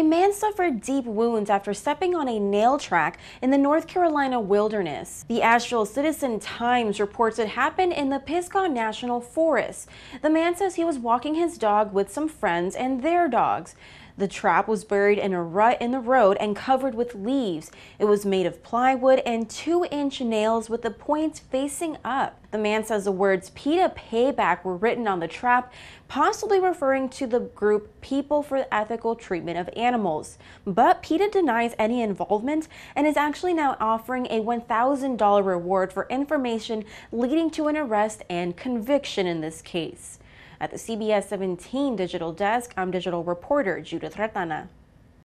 A man suffered deep wounds after stepping on a nail trap in the North Carolina wilderness. The Asheville Citizen Times reports it happened in the Pisgah National Forest. The man says he was walking his dog with some friends and their dogs. The trap was buried in a rut in the road and covered with leaves. It was made of plywood and two inch nails with the points facing up. The man says the words PETA Payback were written on the trap, possibly referring to the group People for Ethical Treatment of Animals. But PETA denies any involvement and is actually now offering a $1,000 reward for information leading to an arrest and conviction in this case. At the CBS 17 digital desk, I'm digital reporter Judith Retana.